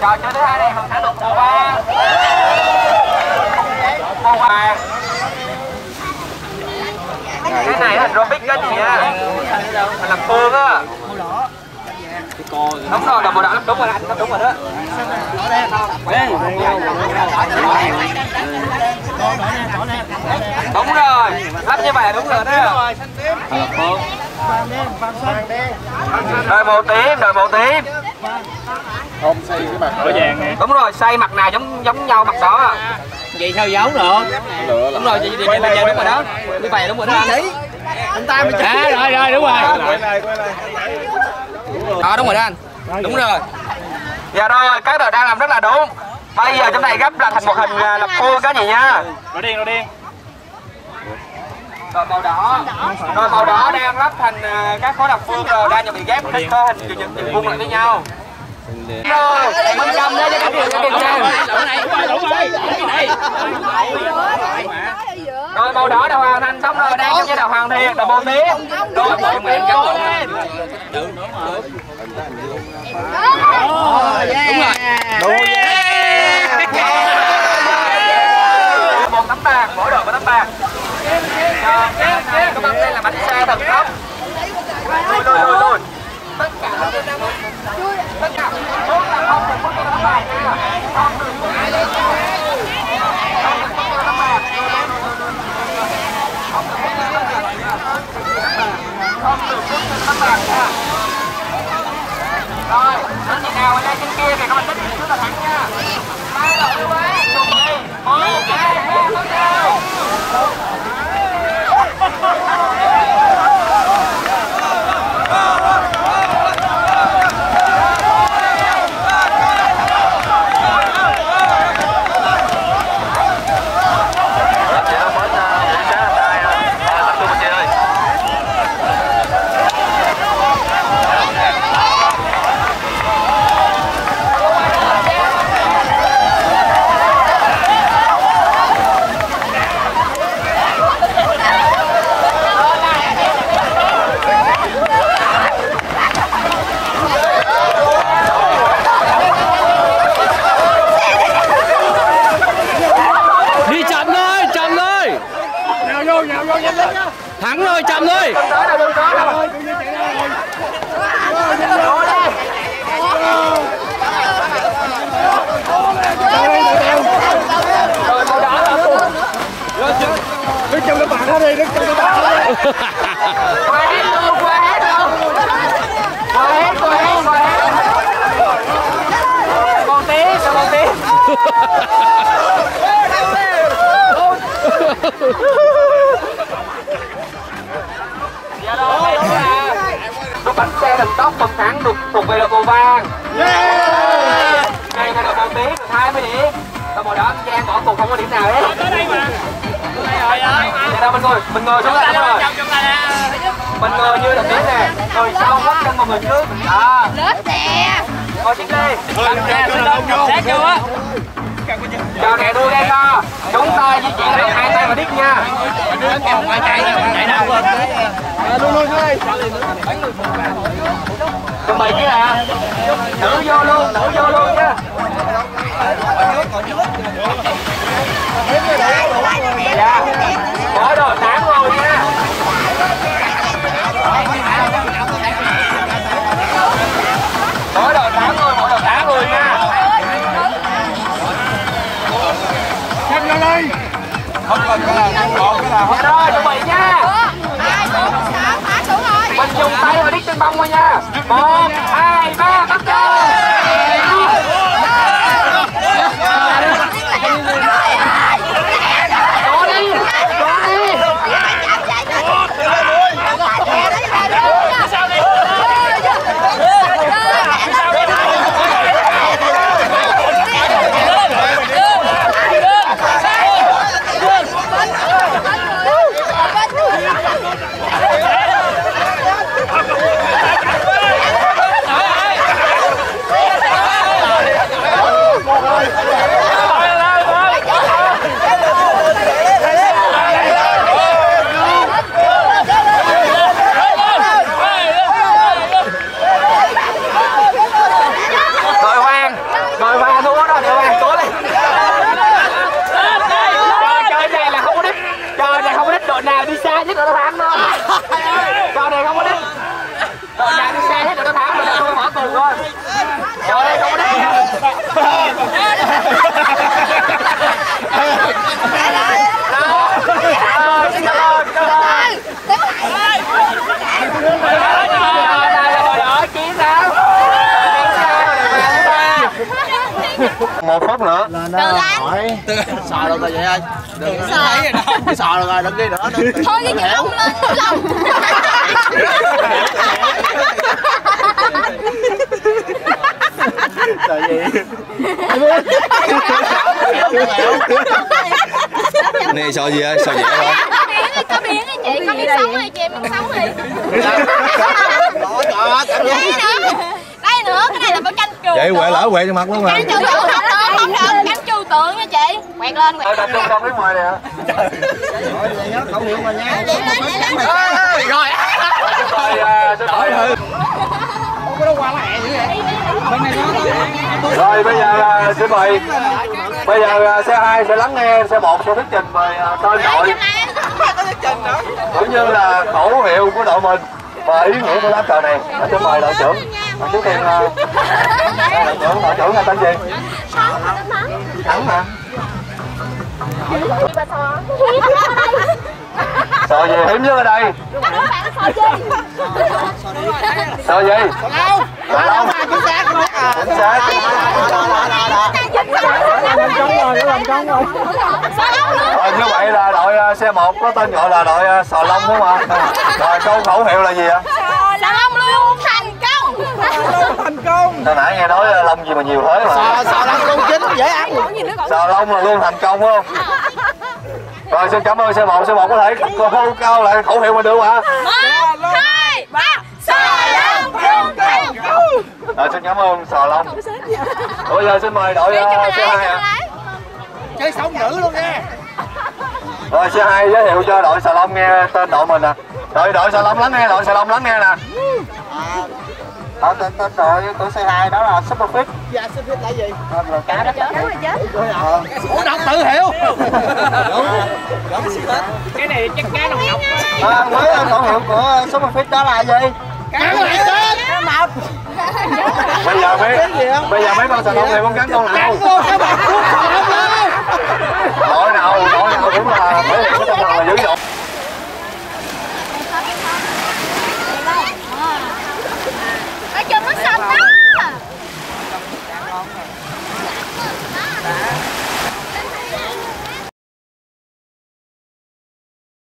trò chơi thứ hai này hồng thắng được màu ba màu vàng cái này hình Rubik cái gì á hình làm phương á đúng rồi, đồng màu đỏ đúng rồi anh đúng rồi đó. Đúng rồi lắp như vậy là đúng rồi đó. Đợi một tím đợi một tím không xây cái mặt Đỏ vàng nè. đúng rồi xây mặt nào giống giống nhau mặt đó Vậy sao giống được? đúng rồi vậy vậy vậy đúng rồi đó. Như vậy là đúng rồi đó. Anh Anh ta mới À rồi rồi đúng rồi. đó đúng rồi đó anh. Đúng rồi. Dạ rồi các đội đang làm rất là đúng. Bây giờ chúng này gấp là thành một hình à, lập khuôn cái gì nha. Đỏ đen đỏ đen. rồi màu đỏ. Rồi màu đỏ đang lắp thành à, các khối lập phương rồi. Đang chuẩn bị ghép các hình chữ nhật chữ vuông lại với nhau. rồi mình cầm lên cho các điều các điều nha rồi màu đỏ đã hoàn thành xong rồi đang trong giai đoạn hoàn thiện là một tiếng rồi một tiếng cắt lộn lên đúng rồi. Một tấm bạc mỗi đội một tấm bạc. Các bạn đây là bánh xe thần tốc màu đỏ là đứng trong cái bạn đó đi đứng trong cái bạn đó đi rồi Trong trong ta nè. mình ngồi như là tiếng nè. Ngồi sau quắt chân vào người trước. À. Lớp nè ngồi xuống đi. Nè, sát vô á. giờ này đua đây co chúng ta di chuyển theo hai tay và đít nha. Chạy chạy đâu rồi. luôn luôn thôi chuẩn bị chứ nè thử vô luôn. thử vô đi không cần cái không còn cái nào. Hết Dạ rồi chuẩn bị nha. Hai, bốn, sáu, thả xuống rồi. Mình dùng tay và đít trên bông thôi nha. Một hai ba bắt đầu anh Sợ được rồi vậy ơi Đừng thấy gì đâu Sợ được rồi đừng đi nữa đừng Thôi cái gì không lên lòng. Sợ gì Này sợ gì á? Sợ dễ hả? Có biến đi chị, có biến sống đi chị, biến sống đi. Đó trời cảm giác. Đây nữa, đây nữa, cái này là phải canh trừ Vậy quẹ lỡ quẹ cho mặt luôn mà. Canh trừ tượng không được, không tượng nha chị. Quẹt lên, quẹt Thôi tập trung ngoài nè Khẩu hiệu mà nha lên rồi rồi à, lỗi rồi bây giờ à, xin mời. Bây giờ à, xe 2 sẽ lắng nghe xe 1 sẽ thuyết trình về tên đội cũng như là khẩu hiệu của đội mình và ý nghĩa của lá cờ này. Xin mời đội trưởng mà trước tiên đội trưởng đội trưởng là tên gì? Thắng hả? Sò gì? Hiếm nhất ở đây. Sò gì? Sò lâu chính xác. Chính xác Rồi như vậy là đội à, xe một có tên gọi là đội à, sò lông đúng không ạ? Rồi câu khẩu hiệu là gì ạ? Sò ông luôn thành công Hồi nãy nghe nói à, lông gì mà nhiều thế mà. Sợ lắm luôn chính dễ ăn Sò lông là luôn thành công không? Rồi xin cảm ơn xe 1, xe 1 có thể hô cao lại khẩu hiệu mà được hả? Một, hai, ba Sò lông luôn thành công Rồi xin cảm ơn sò lông. Bây giờ xin mời đội à, xe 2 ạ. Chơi sống dữ luôn nha Rồi xe 2 giới thiệu cho đội xà lông nghe tên đội mình nè. Đội đội xà lông lắng nghe, đội xà lông lắng nghe nè. Ở tên tên đội của C2 đó là Superfit Dạ Superfit là gì? Là cá đó Ủa đọc tự hiểu. Cái này chắc cá nồng ngọc à, Mới khẩu hiệu của Superfit đó là gì? Cá lại chết Cá mập Bây giờ mấy bây giờ mấy con xà lông này con cắn con nào?